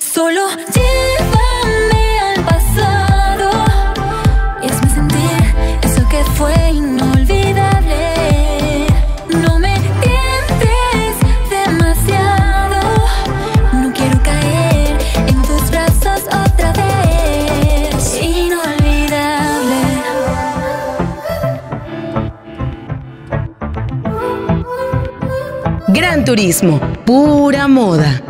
Solo llévame al pasado y hazme sentir eso que fue inolvidable. No me tientes demasiado, no quiero caer en tus brazos otra vez. Inolvidable. Gran Turismo, pura moda.